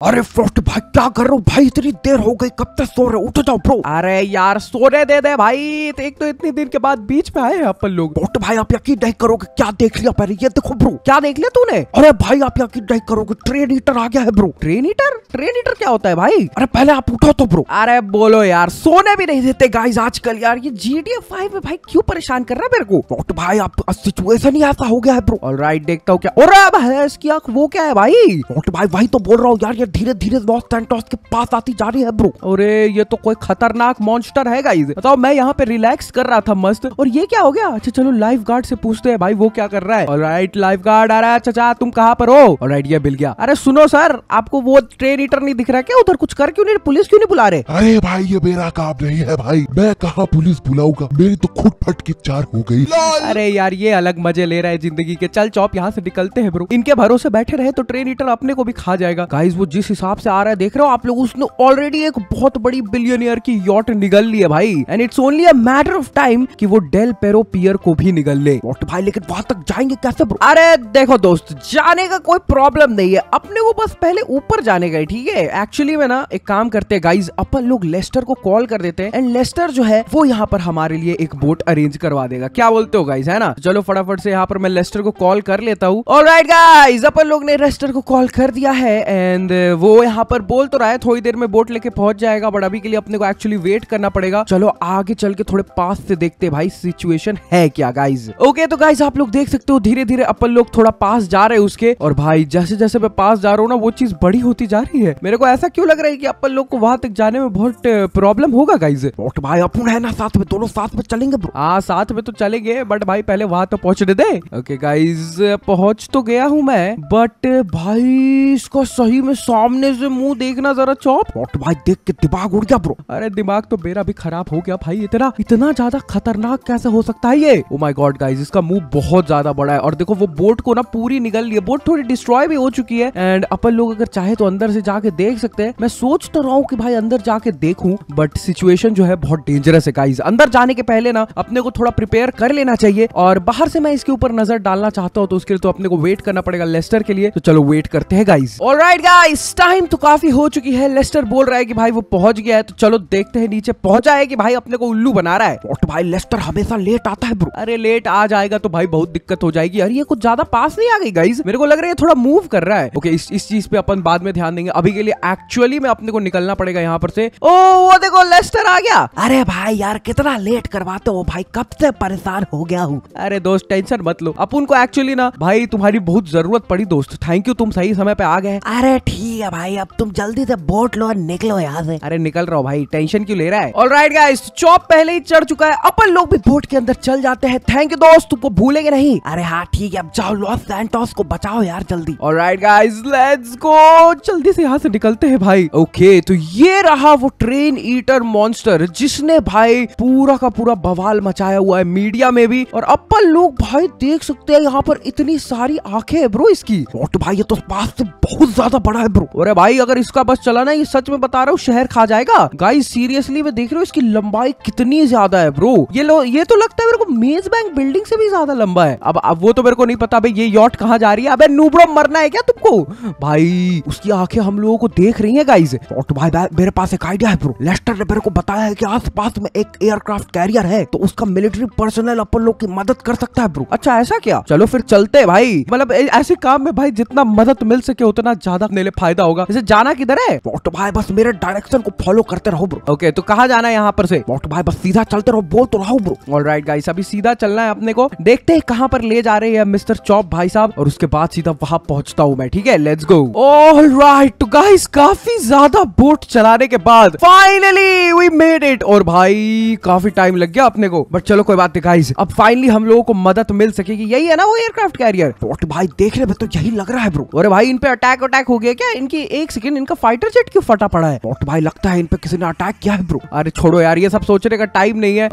अरे फ्रॉस्ट भाई क्या कर रहे हो? भाई इतनी देर हो गई कब तक सो रहे उठ जाओ ब्रो अरे यार सोने दे दे भाई। एक तो इतनी देर के बाद बीच में आए हैं अपन लोग। फ्रॉस्ट भाई आप यकीन नहीं करोगे क्या देख लिया पहले ये देखो ब्रो क्या देख लिया तूने? अरे भाई आप यकीन नहीं करोगे ट्रेन हीटर आ गया है bro train heater train heater क्या होता है भाई? अरे पहले आप उठो तो ब्रो अरे बोलो यार सोने भी नहीं देते गाइस आजकल यार। ये जी टी फाइव में भाई क्यों परेशान कर रहा है मेरे को? फ्रॉस्ट भाई आप सिचुएशन ही ऐसा हो गया है ब्रो ऑलराइट देखता हूँ क्या और आँख वो क्या है भाई? फ्रॉस्ट भाई वही तो बोल रहा हूँ यार ये धीरे धीरे लॉस सैंटोस के पास आती जा रही है ब्रो अरे ये तो कोई खतरनाक मॉन्स्टर है गाइस बताओ मैं यहाँ पे रिलैक्स कर रहा था मस्त। और ये क्या हो गया? अच्छा चलो लाइफ गार्ड से पूछते हैं भाई वो क्या कर रहा है? ऑलराइट लाइफ गार्ड आ रहा है। चाचा तुम कहाँ पर हो? ऑलराइट ये मिल गया। अरे सुनो सर आपको वो ट्रेन हीटर नहीं दिख रहा क्या? उधर कुछ कर क्यों नहीं पुलिस क्यों नहीं बुला रहे? अरे भाई ये मेरा काम नहीं है भाई। मैं कहा पुलिस बुलाऊँगा? मेरी तो खुद फट की चार हो गई। अरे यार ये अलग मज़े ले रहा है ज़िंदगी के। चल चौप यहाँ से निकलते हैं ब्रो इनके भरोसे बैठे रहे तो ट्रेन हीटर अपने को भी खा जाएगा। गाइस वो जिस हिसाब से आ रहा है, देख रहे हो आप लोग, उसने ऑलरेडी एक बहुत बड़ी बिलियनियर की यॉट निगल ली है भाई। And it's only a matter of time कि वो डेल पेरो पियर को भी निगल ले। फ्रॉस्ट भाई, लेकिन वहाँ तक जाएँगे कैसे अरे, देखो दोस्त, जाने का कोई प्रॉब्लम नहीं है। अपने को बस पहले ऊपर जाने का ठीक है? एक्चुअली में ना, एक काम करते गाइज़ अपन लोग लेस्टर को कॉल कर देते हैं। एंड लेस्टर जो है, वो यहाँ पर हमारे लिए एक बोट अरेंज करवा देगा। क्या बोलते हो गाइज़ है ना? चलो फटाफट से यहाँ पर मैं लेस्टर को कॉल कर लेता हूँ। ऑलराइट गाइज़ अपन लोग ने लेस्टर को कॉल कर दिया है। एंड वो यहाँ पर बोल तो रहा है थोड़ी देर में बोट लेके पहुँच जाएगा बट अभी के लिए अपने को एक्चुअली वेट करना पड़ेगा। चलो आगे चल के थोड़े पास से देखते भाई सिचुएशन है क्या गाइज़ ओके तो गाइज़ आप लोग देख सकते हो धीरे धीरे अपन लोग थोड़ा पास जा रहे हैं उसके और भाई जैसे जैसे मैं पास जा रहा हूँ ना वो चीज़ बड़ी होती जा रही है। मेरे को ऐसा क्यों लग रहा है की अपन लोग को वहाँ तक जाने में बहुत प्रॉब्लम होगा गाइज़ फ्रॉस्ट भाई अपन है ना साथ में दोनों साथ में चलेंगे हाँ साथ में तो चलेंगे बट भाई पहले वहाँ तो पहुँचने दे। ओके गाइज़ पहुँच तो गया हूँ मैं बट भाई इसका सही में सामने से मुँह देखना जरा चौप। फ्रॉस्ट भाई देख के दिमाग उड़ गया ब्रो अरे दिमाग तो मेरा भी खराब हो गया भाई इतना इतना ज़्यादा खतरनाक कैसे हो सकता है ये? ओ माय गॉड गाइस इसका मुँह बहुत ज़्यादा बड़ा है। और देखो वो बोट को ना पूरी निकल ली है। बोट थोड़ी डिस्ट्रॉय भी हो चुकी है। एंड अपन लोग अगर चाहे तो अंदर से जाके देख सकते हैं। मैं सोच तो रहा हूँ की भाई अंदर जाके देखूँ बट सिचुएशन जो है बहुत डेंजरस है गाइज़ अंदर जाने के पहले ना अपने को थोड़ा प्रिपेयर कर लेना चाहिए। और बाहर से मैं इसके ऊपर नज़र डालना चाहता हूँ तो उसके लिए तो अपने को वेट करना पड़ेगा लेस्टर के लिए। तो चलो वेट करते हैं गाइस ऑलराइट गाइस टाइम तो काफ़ी हो चुकी है। लेस्टर बोल रहा है कि भाई वो पहुँच गया है तो चलो देखते हैं नीचे। पहुँचा है कि भाई अपने को उल्लू बना रहा है। फ्रॉस्ट भाई लेस्टर हमेशा लेट आता है ब्रो अरे लेट आ जाएगा तो भाई बहुत दिक्कत हो जाएगी। अरे ये कुछ ज़्यादा पास नहीं आ गई गाइस मेरे को लग रहा है थोड़ा मूव कर रहा है। ओके इस इस चीज़ पे अपन बाद में ध्यान देंगे। अभी के लिए एक्चुअली में अपने को निकलना पड़ेगा यहाँ पर से। ओ वो देखो, लेस्टर आ गया। अरे भाई यार, कितना लेट करवाते हो भाई? कब से परेशान हो गया हूँ। अरे दोस्त, टेंशन मत लो। अपन को एक्चुअली ना, भाई तुम्हारी बहुत ज़रूरत पड़ी, दोस्त। थैंक यू तुम सही समय पे आ गए। अरे ठीक है भाई अब तुम जल्दी से बोट लो और निकलो यहाँ से। अरे निकल रहा हो भाई टेंशन क्यों ले रहा है? ऑलराइट गाइस चॉप पहले ही चढ़ चुका है। अपन लोग भी बोट के अंदर चल जाते हैं। थैंक यू दोस्त तुमको भूलेंगे नहीं। अरे हाँ ठीक है अब जाओ लॉस सैंटोस को बचाओ यार जल्दी। ऑलराइट गाइस लेट्स गो जल्दी से यहाँ से निकलते हैं भाई। ओके तो ये रहा वो ट्रेन ईटर मॉन्स्टर जिसने भाई पूरा का पूरा बवाल मचाया हुआ है मीडिया में भी। और अपन लोग भाई देख सकते हैं यहाँ पर इतनी सारी आँखें है ब्रो इसकी। फ्रॉस्ट भाई ये तो पास से बहुत ज़्यादा बड़ा है ब्रो अरे भाई, अगर इसका बस चला ना, ये सच में बता रहा हूँ, शहर खा जाएगा। गाइस सीरियसली मैं देख रहा हूँ, इसकी लंबाई कितनी ज़्यादा है ब्रो ये लो, ये तो लगता है मेरे को मेज बैंक बिल्डिंग से भी ज़्यादा लंबा है। अब अब वो तो मेरे को नहीं पता, भाई, ये यॉट कहाँ जा रही है? अबे नूबड़ो मरना है क्या तुमको? भाई, उसकी आँखें हम लोगों को देख रही हैं फ्रॉस्ट भाई मेरे पास एक आइडिया है ब्रो लेस्टर ने मेरे को बताया है कि आस पास में एक एयरक्राफ्ट कैरियर है तो उसका मिलिट्री पर्सनल अपन लोग की मदद कर सकता है ब्रो अच्छा ऐसा क्या? चलो फिर चलते भाई। मतलब ऐसे काम में, भाई, जितना मदद मिल सके, उतना ज़्यादा अपने लिए फ़ायदा होगा। जैसे जाना किधर है? फ्रॉस्ट भाई बस मेरे डायरेक्शन को फॉलो करते रहो ब्रो ओके तो कहा जाना है यहाँ पर से? फ्रॉस्ट भाई बस सीधा चलते रहो बोल तो रहो ब्रो ऑलराइट गाइस अभी सीधा चलना है अपने को। देखते हैं कहाँ पर ले जा रहे हैं मिस्टर चॉप भाई साहब और उसके बाद सीधा वहाँ पहुँचता हूँ मैं ठीक है? लेट्स गो ऑलराइट तो गाइस काफ़ी ज़्यादा बोट चलाने के बाद फाइनली वी मेड इट और भाई काफ़ी टाइम लग गया अपने को। बट चलो कोई बात नहीं गाइस अब फाइनली हम लोगों को मदद मिल सकेगी। यही है ना वो एयरक्राफ्ट कैरियर फ्रॉस्ट भाई देखने में तो यही लग रहा है ब्रो अरे भाई इन पे अटैक अटैक हो गया क्या? इनकी एक सेकंड इनका फाइटर जेट क्यों फटा पड़ा है? फ्रॉस्ट भाई लगता है इन पे किसी ने अटैक किया है ब्रो अरे छोड़ो यार ये सब सोचने का टाइम नहीं है। अ,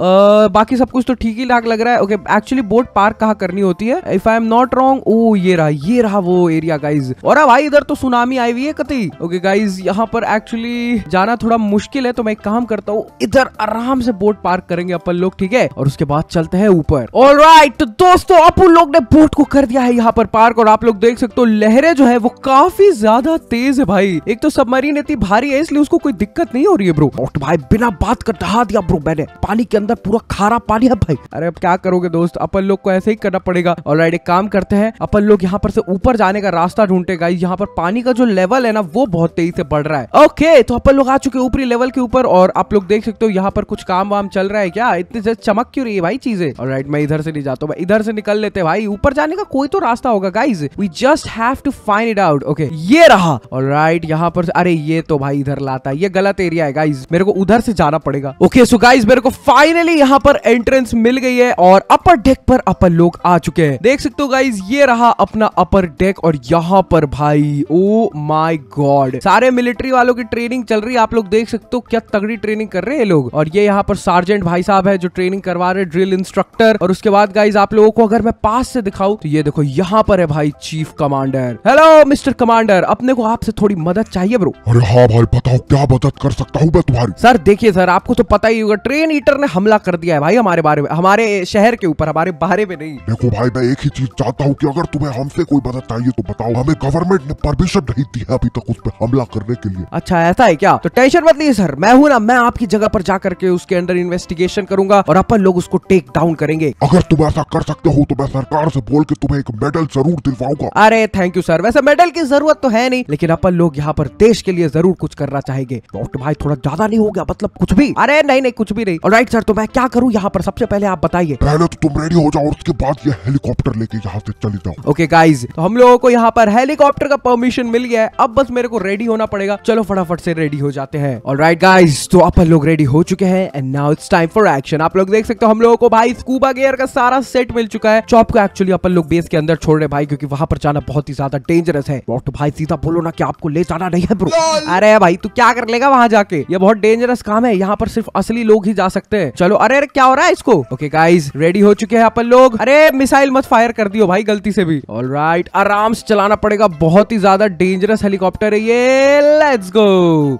बाकी सब कुछ तो ठीक ही लाग लग रहा है। ओके एक्चुअली बोट पार्क कहाँ करनी होती है? If I am not wrong ओ ये रहा ये रहा वो एरिया गाइज़ और अब भाई इधर तो सुनामी आई हुई है कति। ओके गाइज़ यहाँ पर एक्चुअली जाना थोड़ा मुश्किल है तो मैं एक काम करता हूँ इधर आराम से बोट पार्क करेंगे अपन लोग ठीक है? और उसके बाद चलते हैं ऊपर। ऑल राइट तो दोस्तों अपन लोग ने बोट को कर दिया है यहाँ पर पार्क और आप लोग देख सकते हो लहरें जो है वो काफ़ी ज़्यादा तेज है भाई। एक तो सबमरीन इतनी भारी है इसलिए उसको कोई दिक्कत नहीं हो रही है ब्रो और भाई बिना बात कर दहा दिया ब्रो मैंने। पानी के अंदर पूरा खारा पानी है भाई। अरे अब क्या करोगे दोस्त? अपन लोग को ऐसे ही करना पड़ेगा। और राइट एक काम करते हैं। अपन लोग यहाँ पर से ऊपर जाने का रास्ता ढूंढते गाइस यहाँ पर पानी का जो लेवल है ना वो बहुत तेज़ी से बढ़ रहा है। ओके तो अपन लोग आ चुके ऊपरी लेवल के ऊपर और आप लोग देख सकते हो यहाँ पर कुछ काम वाम चल रहा है क्या? इतनी ज़्यादा चमक क्यों रही है भाई चीज़ें? और राइट मैं इधर से नहीं जाता हूँ इधर से निकल लेते भाई। ऊपर जाने का कोई तो रास्ता होगा guys we just have to find it out okay ये रहा। और राइट यहाँ पर अरे ये तो भाई इधर लाता है। ये गलत एरिया है गाइज़ मेरे को उधर से जाना पड़ेगा। ओके सो गाइज़ मेरे को फाइनली यहाँ पर एंट्रेंस मिल गई है और अपर डेक पर अपन लोग आ चुके हैं। देख सकते हो गाइज़ ये रहा अपना अपर डेक और यहाँ पर भाई ओ माई गॉड सारे मिलिट्री वालों की ट्रेनिंग चल रही है। आप लोग देख सकते हो, क्या तगड़ी ट्रेनिंग कर रहे हैं लोग। और ये यहाँ पर सार्जेंट भाई साहब है जो ट्रेनिंग करवा रहे ड्रिल इंस्ट्रक्टर और उसके बाद गाइज़ आप लोगों को अगर मैं पास से दिखाऊँ तो ये देखो, यहाँ पर है भाई chief commander hello mister commander अपने को आपसे थोड़ी मदद चाहिए ब्रो। अरे हाँ भाई बताओ क्या मदद कर सकता हूँ मैं तुम्हारी? सर देखिए सर आपको तो पता ही होगा ट्रेन ईटर ने हमला कर दिया है भाई हमारे बारे में हमारे शहर के ऊपर हमारे बारे में नहीं। देखो भाई मैं एक ही चीज़ चाहता हूँ कि अगर तुम्हें हमसे कोई मदद चाहिए तो बताओ हमें गवर्नमेंट ने परमिशन नहीं दी है अभी तक उस पर हमला करने के लिए। अच्छा ऐसा है क्या? तो टेंशन मत लीजिए सर मैं हूँ ना मैं आपकी जगह पर जा करके उसके अंडर इन्वेस्टिगेशन करूँगा और अपन लोग उसको टेक डाउन करेंगे। अगर तुम ऐसा कर सकते हो तो मैं सरकार से बोल के तुम्हें एक मेडल ज़रूर दिलवाऊँगा। अरे थैंक यू सर वैसे मेडल की ज़रूरत तो है नहीं लेकिन अपन लोग यहाँ पर देश के लिए ज़रूर कुछ करना चाहेंगे। डॉक्टर भाई थोड़ा ज़्यादा नहीं हो गया मतलब कुछ भी। अरे नहीं नहीं कुछ भी नहीं। राइट सर तो मैं क्या करूँ यहाँ पर? सबसे पहले आप बताइए। पहले तो तुम रेडी हो जाओ और उसके बाद ये हेलीकॉप्टर लेके यहाँ से चले जाओ। ओके गाइज़ तो हम लोगों को यहाँ पर हेलीकॉप्टर का परमिशन मिल गया है। अब बस मेरे को रेडी होना पड़ेगा। चलो फटाफट से रेडी हो जाते हैं। और राइट गाइज़ तो अपन लोग रेडी हो चुके हैं। And now it's time for action आप लोग देख सकते हो हम लोगों को भाई स्कूबा गियर का सारा सेट मिल चुका है। चॉप को एक्चुअली अपन लोग बेस के अंदर छोड़ रहे भाई क्योंकि वहाँ पर जाना बहुत ही ज़्यादा डेंजरस है। डॉक्टर भाई सीधा बोलो ना कि आपको ले जाना नहीं है ब्रो अरे भाई तू क्या कर लेगा वहाँ जाके? ये बहुत डेंजरस काम है। यहाँ पर सिर्फ़ असली लोग ही जा सकते हैं। चलो अरे अरे क्या हो रहा है इसको? ओके गाइस रेडी हो चुके हैं अपन लोग? अरे मिसाइल मत फायर कर दियो भाई गलती से भी। ऑल राइट आराम से चलाना पड़ेगा। बहुत ही ज़्यादा डेंजरस हेलीकॉप्टर है ये। Let's go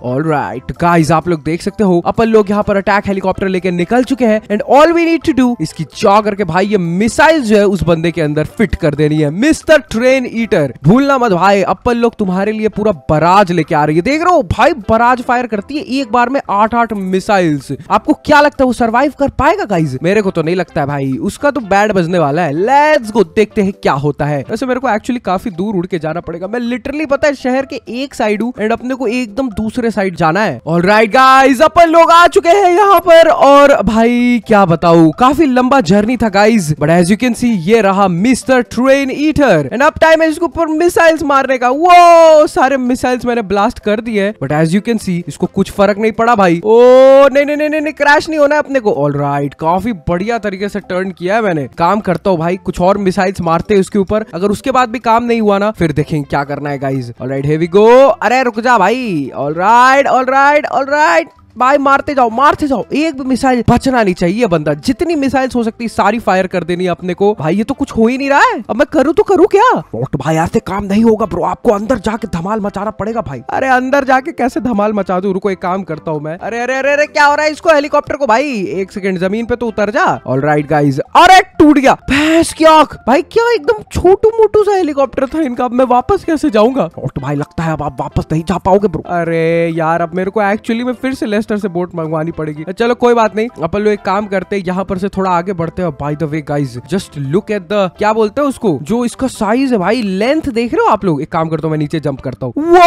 all right guys आप लोग देख सकते हो अपन लोग यहाँ पर अटैक हेलीकॉप्टर लेके निकल चुके हैं। And all we need to do इसकी चौ करके भाई ये मिसाइल जो है उस बंदे के अंदर फिट कर देनी है। मिस्टर ट्रेन ईटर भूलना मत भाई अपन लोग तुम्हारे लिए पूरा बराज लेके आ रही है। देख रहे हो, भाई बराज फायर करती है एक बार में आठ आठ मिसाइल्स आपको क्या लगता है वो सरवाइव कर पाएगा गाइज़ मेरे को तो नहीं लगता है भाई। उसका तो बैड बजने वाला है। लेट्स गो देखते हैं क्या होता है। वैसे मेरे को एक्चुअली काफ़ी दूर उड़ के जाना पड़ेगा। मैं लिटरली पता है, शहर के एक साइड हूँ एंड अपने को एकदम दूसरे साइड जाना है। ऑल राइट गाइज़ अपन लोग आ चुके हैं यहाँ पर। और भाई, क्या बताऊ? काफ़ी लंबा जर्नी था guys but as you can see ये रहा मिस्टर ट्रेन ईटर एंड अब टाइम है इसके ऊपर मिसाइल्स मारने का। वो सारे मिसाइल्स मैंने ब्लास्ट कर दिए but as you can see इसको कुछ फ़र्क नहीं पड़ा भाई। ओ, नहीं नहीं नहीं नहीं क्रैश नहीं होना है अपने को। ऑल राइट काफ़ी बढ़िया तरीके से टर्न किया है मैंने। काम करता हूँ भाई, कुछ और मिसाइल्स मारते हैं उसके ऊपर। अगर उसके बाद भी काम नहीं हुआ ना, फिर देखेंगे क्या करना है guys all right heavy go अरे, रुक जा भाई। All right all right all right भाई मारते जाओ मारते जाओ। एक भी मिसाइल बचना नहीं चाहिए बंदा। जितनी मिसाइल हो सकती है सारी फायर कर देनी अपने को। भाई, ये तो कुछ हो ही नहीं रहा है। अब मैं करूँ तो करूँ क्या? भाई, ऐसे काम नहीं होगा ब्रो आपको अंदर जाके धमाल मचाना पड़ेगा, भाई। अरे, अंदर जाके कैसे धमाल मचा दू? रुको, एक काम करता हूँ मैं। अरे अरे अरे अरे, क्या हो रहा है इसको हेलीकॉप्टर को? भाई, एक सेकंड ज़मीन पे तो उतर जा। ऑल राइट गाइज़ अरे, टूट गया। भैंस की आँख। भाई, क्या एकदम छोटू मोटू सा हेलीकॉप्टर था इनका? अब मैं वापस कैसे जाऊँगा? भाई, लगता है अब आप वापस नहीं जा पाओगे ब्रो अरे, यार, अब मेरे को एक्चुअली में फिर से लेस्टर से बोट मंगवानी पड़ेगी। चलो, कोई बात नहीं। अपन लोग एक काम करते हैं, यहाँ पर से थोड़ा आगे बढ़ते हैं। By the way guys just look at the क्या बोलते हैं उसको? जो इसका साइज़ है भाई लेंथ देख रहे हो आप लोग? एक काम करता हूँ, मैं नीचे जंप करता हूँ। वो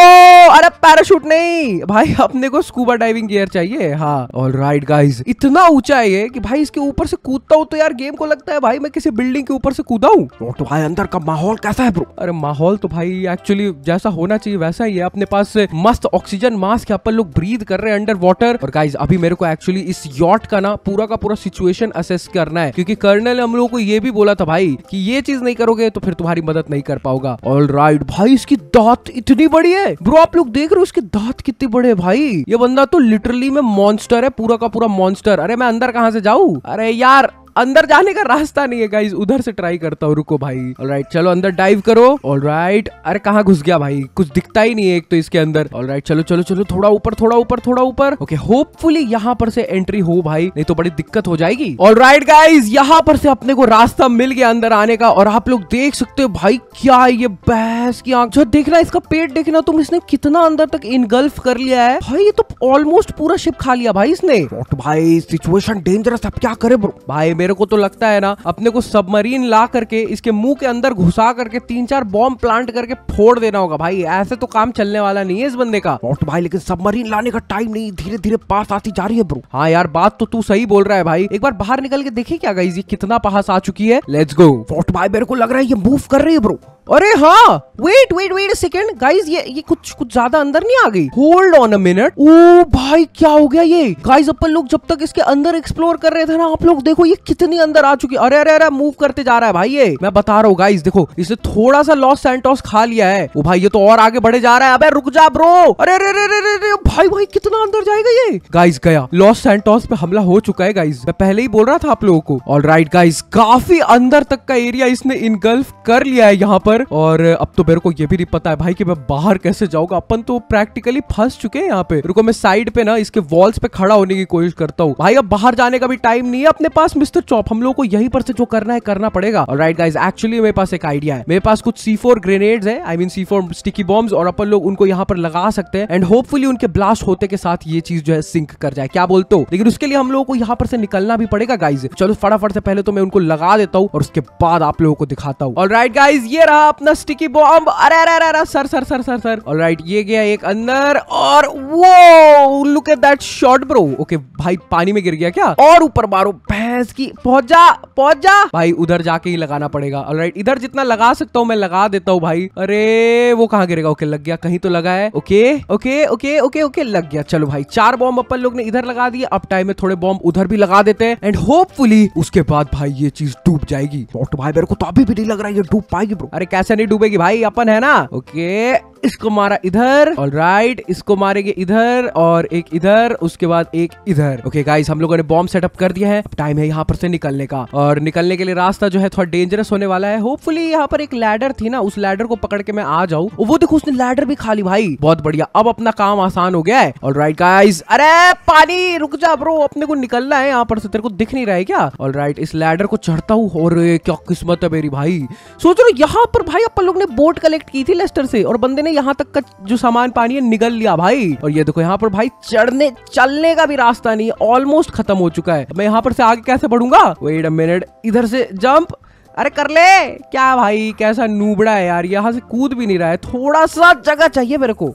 अरे पैराशूट नहीं! भाई, अपने को स्कूबा डाइविंग गियर चाहिए। हाँ। ऑल राइट गाइज़ इतना ऊँचा है ये कि भाई, इसके ऊपर से कूदता हूँ तो यार गेम को लगता है, भाई, मैं किसी बिल्डिंग के ऊपर से कूदा हूँ। डॉक्टर भाई अंदर का माहौल कैसा है ब्रो अरे, माहौल तो भाई एक्चुअली जैसा होना चाहिए, वैसा ही है। अपने पास मस्त ऑक्सीजन मास्क अपन लोग ब्रीद कर रहे हैं अंडर वाटर और गाइज़ अभी मेरे को एक्चुअली इस यॉट का ना पूरा का पूरा सिचुएशन असेस करना है। क्योंकि कर्नल हम लोगों को ये भी बोला था भाई कि ये चीज़ नहीं करोगे तो फिर तुम्हारी मदद नहीं कर पाओगा ऑल राइट right, भाई इसकी दांत इतनी बड़ी है। ब्रो आप लोग देख रहे हो इसके दांत कितने बड़े है भाई। ये बंदा तो लिटरली में मॉन्स्टर है पूरा का पूरा मॉन्स्टर अरे मैं अंदर कहाँ से जाऊँ? अरे यार अंदर जाने का रास्ता नहीं है गाइज़ उधर से ट्राई करता हूँ, रुको भाई. ऑलराइट चलो अंदर डाइव करो. ऑलराइट अरे कहाँ घुस गया भाई? कुछ दिखता ही नहीं है एक तो इसके अंदर. ऑलराइट चलो चलो चलो. थोड़ा ऊपर थोड़ा ऊपर थोड़ा ऊपर. ओके होपफुली यहाँ पर से एंट्री हो भाई. नहीं तो बड़ी दिक्कत हो जाएगी. ऑल राइट गाइज़ यहाँ पर से अपने को रास्ता मिल गया अंदर आने का. और आप लोग देख सकते हो भाई, क्या ये बहस की आँख. जो देखना इसका पेट देखना तुम इसने कितना अंदर तक इनगल्फ कर लिया है. भाई, ये तो ऑलमोस्ट पूरा शिप खा लिया भाई इसने. भाई? सिचुएशन डेंजरस अब क्या करे भाई, मेरे को तो लगता है ना अपने को सबमरीन ला करके इसके मुँह के अंदर घुसा करके तीन चार बॉम्ब प्लांट करके फोड़ देना होगा। भाई ऐसे तो काम चलने वाला नहीं है इस बंदे का। और भाई लेकिन सबमरीन लाने का टाइम नहीं धीरे धीरे पास आती जा रही है ब्रो हाँ यार बात तो तू सही बोल रहा है भाई। एक बार बाहर निकल के देखे क्या गई ये कितना पास आ चुकी है। लेट्स गो वॉट भाई मेरे को लग रहा है ये मूव कर रही है ब्रो अरे हाँ wait wait wait second guys ये ये कुछ कुछ ज़्यादा अंदर नहीं आ गई. होल्ड ऑन अ मिनट ओ भाई, क्या हो गया ये? गाइस अपन लोग जब तक इसके अंदर एक्सप्लोर कर रहे थे ना, आप लोग देखो ये कितनी अंदर आ चुकी अरे अरे अरे मूव करते जा रहा है भाई ये. मैं बता रहा हूँ गाइज़ देखो इसने थोड़ा सा लॉस सैंटोस खा लिया है. ओ भाई, ये तो और आगे बढ़े जा रहा है. अबे, रुक जा ब्रो अरे अरे अरे अरे भाई भाई, कितना अंदर जाएगा ये? गाइस गया. लॉस सेंटोस पे हमला हो चुका है गाइस मैं पहले ही बोल रहा था आप लोगों को. ऑल राइट गाइस काफ़ी अंदर तक का एरिया इसने इनगल्फ कर लिया है यहाँ पर. और अब तो मेरे को ये भी नहीं पता है भाई कि मैं बाहर कैसे जाऊँगा। अपन तो प्रैक्टिकली फंस चुके हैं यहाँ पे। रुको, मैं साइड पे ना इसके वॉल्स पे खड़ा होने की कोशिश करता हूँ। भाई, अब बाहर जाने का भी टाइम नहीं है अपने पास, मिस्टर चॉप। हम लोग को यहीं पर से जो करना है, करना पड़ेगा। और राइट गाइज़ एक्चुअली मेरे पास एक आइडिया है। मेरे पास कुछ सी फोर ग्रेनेड है। I mean C four sticky bomb और अपन लोग उनको यहाँ पर लगा सकते हैं। एंड होपफुली उनके ब्लास्ट होते के साथ ये चीज़ जो है सिंक कर जाए। क्या बोलते हो? लेकिन उसके लिए हम लोगों को यहाँ पर से निकलना भी पड़ेगा गाइज़ चलो, फटाफट से पहले तो मैं उनको लगा देता हूँ और उसके बाद आप लोगों को दिखाता हूँ। राइट गाइज़ ये रहा अपना स्टिकी बॉम्ब अरे अरे अरे sir sir sir sir sir. All right ये गया एक अंदर और वो look at that shot bro okay भाई, पानी में गिर गया क्या? और ऊपर मारो, भैंस की, पहुँच जा पहुँच। जा भाई, उधर जाके ही लगाना पड़ेगा। ऑलराइट इधर जितना लगा सकता हूँ, मैं लगा देता हूँ, भाई। अरे, वो कहाँ गिरेगा? ओके लग गया, कहीं तो लगा है। Okay okay okay okay okay लग गया। चलो भाई, चार बॉम्ब अपन लोग ने इधर लगा दिए। अब टाइम में थोड़े बॉम्ब उधर भी लगा देते हैं। एंड होपफुली उसके बाद भाई, ये चीज़ डूब जाएगी। वॉट भाई मेरे को तो अभी भी नहीं लग रहा है, ये डूब पाएगी ब्रो अरे कैसे नहीं डूबेगी? भाई अपन है ना? ओके। इसको मारा इधर। और राइट इसको मारेंगे इधर और एक इधर, उसके बाद एक इधर। ओके गाइस हम लोगों ने बॉम्ब सेटअप कर दिया है। टाइम है यहाँ पर से निकलने का। और निकलने के लिए रास्ता जो है थोड़ा डेंजरस होने वाला है। होपफुली यहाँ पर एक लैडर थी ना, उस लैडर को पकड़ के मैं आ जाऊँ। वो देखो, उसने लैडर भी खा ली भाई। बहुत बढ़िया। अब अपना काम आसान हो गया है। और राइट गाइज़ अरे पानी, रुक जा ब्रो अपने को निकलना है यहाँ पर से। तेरे को दिख नहीं रहा है क्या? और राइट इस लैडर को चढ़ता हूँ। और क्या किस्मत है मेरी भाई। सोच रहे यहाँ पर भाई अपन लोग ने बोट कलेक्ट की थी लेस्टर से। और बंदे ने यहाँ तक का जो सामान पानी है निकल लिया भाई। और ये देखो यहाँ पर भाई चढ़ने, चलने का भी रास्ता नहीं ऑलमोस्ट खत्म हो चुका है। मैं यहाँ पर से आगे कैसे बढ़ूँगा? वेट अ मिनट इधर से जंप अरे कर ले। क्या भाई, कैसा नूबड़ा है यार, यहाँ से कूद भी नहीं रहा है। थोड़ा सा जगह चाहिए मेरे को।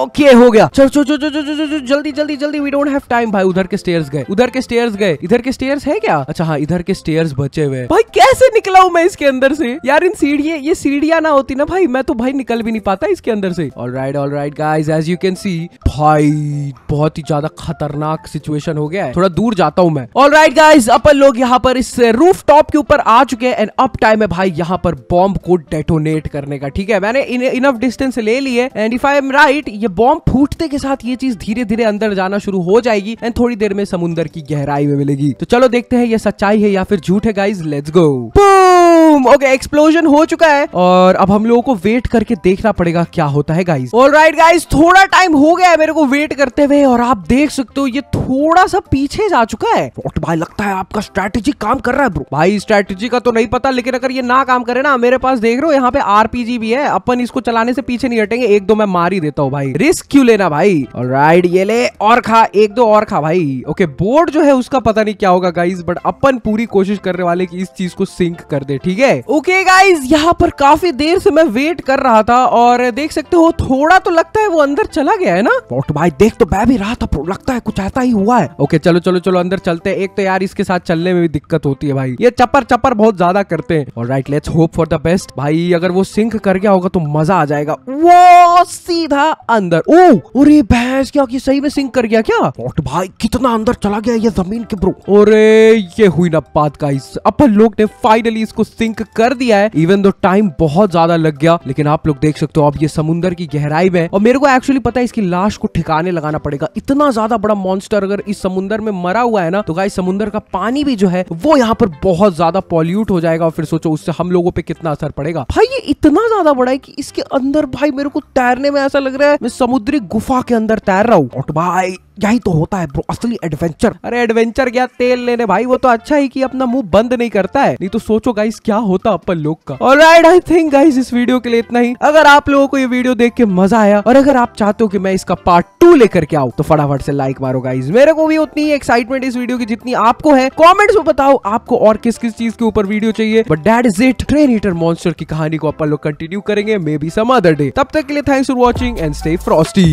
ओके, हो गया। चल चल चल चल चल चल, जल्दी जल्दी जल्दी वी डोंट हैव टाइम भाई। उधर के स्टेयर्स गए। उधर के स्टेयर्स गए। इधर के स्टेयर्स है क्या? अच्छा हाँ इधर के स्टेयर्स बचे हुए भाई, कैसे निकला हूँ मैं इसके अंदर से? यार, इन सीढ़ियाँ, ये सीढ़ियाँ ना होती ना भाई, मैं तो भाई निकल भी नहीं पाता इसके अंदर से। All right all right guys as you can see भाई, बहुत ही ज़्यादा खतरनाक सिचुएशन हो गया है। थोड़ा दूर जाता हूँ मैं। ऑल राइट गाइज़ अपन लोग यहाँ पर इस रूफ टॉप के ऊपर आ चुके हैं एंड अब टाइम है भाई यहाँ पर बॉम्ब को डेटोनेट करने का, ठीक है? मैंने इनफ डिस्टेंस ले लिए and if I am right ये बॉम्ब फूटते के साथ ये चीज़ धीरे धीरे अंदर जाना शुरू हो जाएगी एंड थोड़ी देर में समुंदर की गहराई में मिलेगी। तो चलो देखते हैं ये सच्चाई है या फिर झूठ है guys let's go boom okay explosion हो चुका है और अब हम लोगों को वेट करके देखना पड़ेगा क्या होता है गाइज़ ऑल राइट गाइज़ थोड़ा टाइम हो गया है मेरे को वेट करते हुए और आप देख सकते हो ये थोड़ा सा पीछे जा चुका है। भाई, लगता है आपका स्ट्रेटेजी काम कर रहा है ब्रो भाई स्ट्रैटेजी का तो नहीं पता, लेकिन अगर ये ना काम करे ना, मेरे पास देख रहे हो, यहाँ पे आरपीजी भी है। अपन इसको चलाने से पीछे नहीं हटेंगे, एक दो मैं मार ही देता हूँ, भाई. रिस्क क्यों लेना, भाई? राइट ये ले, और खा, एक दो और खा, भाई. ओके बोर्ड जो है उसका पता नहीं क्या होगा गाइज़ बट अपन पूरी कोशिश करने वाले की इस चीज़ को सिंक कर दे, ठीक है? ओके गाइज़ यहाँ पर काफ़ी देर से मैं वेट कर रहा था और देख सकते हो थोड़ा तो लगता है वो अंदर चला गया है ना? वॉट भाई देख तो मैं भी रहा था लगता है कुछ ऐसा ही हुआ है। ओके चलो चलो चलो अंदर चलते हैं। एक तो यार इसके साथ चलने में भी दिक्कत होती है भाई। ये चप्पर चप्पर बहुत ज़्यादा करते हैं। All right let's hope for the best भाई अगर वो सिंक कर गया होगा तो मज़ा आ जाएगा। वो सीधा अंदर। ओ अरे भैंस क्या कि सही में सिंक कर गया क्या? वॉट भाई कितना अंदर चला गया ये ज़मीन के ब्रो अरे ये हुई ना बात गाइस अपन लोग ने फाइनली इसको सिंक सिंक कर दिया है। इवन दो टाइम बहुत ज़्यादा लग गया, लेकिन आप लोग देख सकते हो अब ये समुंदर की गहराई में और मेरे को एक्चुअली पता है इसकी लाश को ठिकाने लगाना पड़ेगा। इतना ज़्यादा बड़ा मॉन्स्टर अगर इस समुंदर में मरा हुआ है ना तो गाइस समुंदर का पानी भी जो है, वो यहाँ पर बहुत ज़्यादा पॉल्यूट हो जाएगा। और फिर सोचो, उससे हम लोगों पे कितना असर पड़ेगा। भाई, ये इतना ज़्यादा बड़ा है कि इसके अंदर भाई, मेरे को तैरने में ऐसा लग रहा है, मैं समुद्री गुफा के अंदर तैर रहा हूँ। और भाई, यही तो होता है ब्रो असली एडवेंचर अरे एडवेंचर क्या? तेल लेने। भाई, वो तो अच्छा ही कि अपना मुँह बंद नहीं करता है। नहीं तो सोचो गाइस क्या होता अपन लोग का। ऑलराइट आई थिंक गाइस इस वीडियो के लिए इतना ही। अगर आप लोगों को ये वीडियो देख के मज़ा आया, और अगर आप चाहते हो कि मैं इसका पार्ट टू लेकर के आऊँ तो फटाफट से लाइक मारो गाइस मेरे को भी उतनी एक्साइटमेंट इस वीडियो की जितनी आपको है। कमेंट्स में बताओ, आपको और किस किस चीज़ के ऊपर वीडियो चाहिए। But that is it train eater monster की कहानी को अपन लोग कंटिन्यू करेंगे may be some other day तब तक के लिए thanks for watching and stay frosty